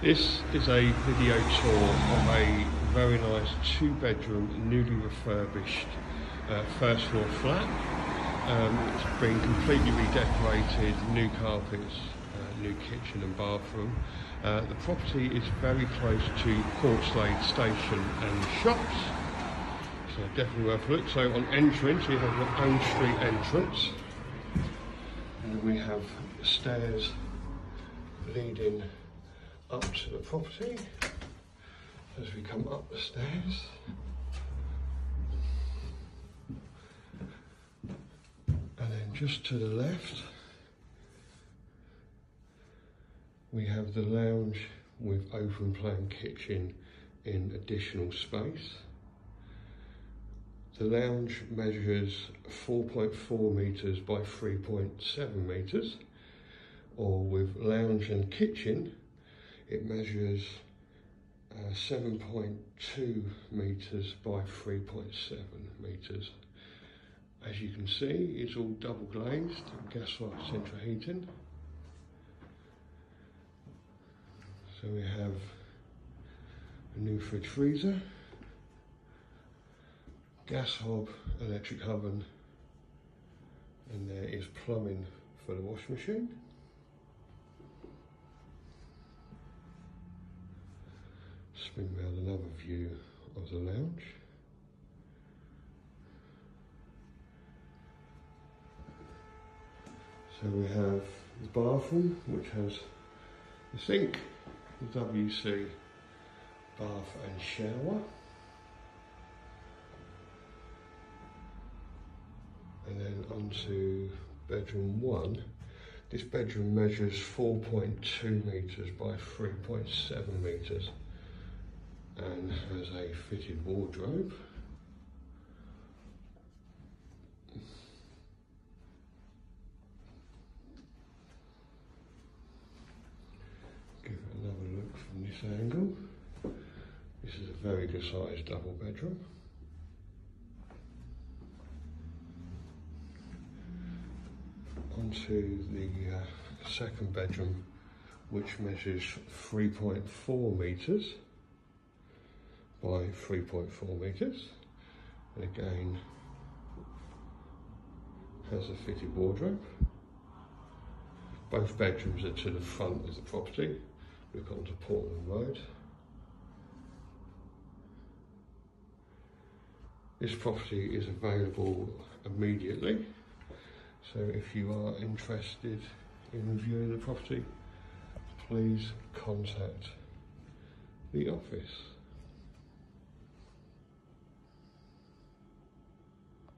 This is a video tour of a very nice two bedroom, newly refurbished uh, first floor flat. Um, it's been completely redecorated, new carpets, uh, new kitchen and bathroom. Uh, the property is very close to Portslade Station and shops, so definitely worth a look. So on entrance, you have your own street entrance, and we have stairs leading up to the property as we come up the stairs. And then just to the left, we have the lounge with open plan kitchen in additional space. The lounge measures 4.4 metres by 3.7 metres, or with lounge and kitchen it measures uh, 7.2 meters by 3.7 meters. As you can see, it's all double glazed, gas-like central heating. So we have a new fridge freezer, gas hob, electric oven, and there is plumbing for the washing machine. Spin round another view of the lounge. So we have the bathroom, which has the sink, the WC bath and shower. And then onto bedroom one. This bedroom measures 4.2 metres by 3.7 metres and has a fitted wardrobe. Give it another look from this angle. This is a very good sized double bedroom. Onto the uh, second bedroom which measures 3.4 metres by 3.4 metres and again has a fitted wardrobe. Both bedrooms are to the front of the property. Look onto Portland Road. This property is available immediately. So if you are interested in viewing the property, please contact the office.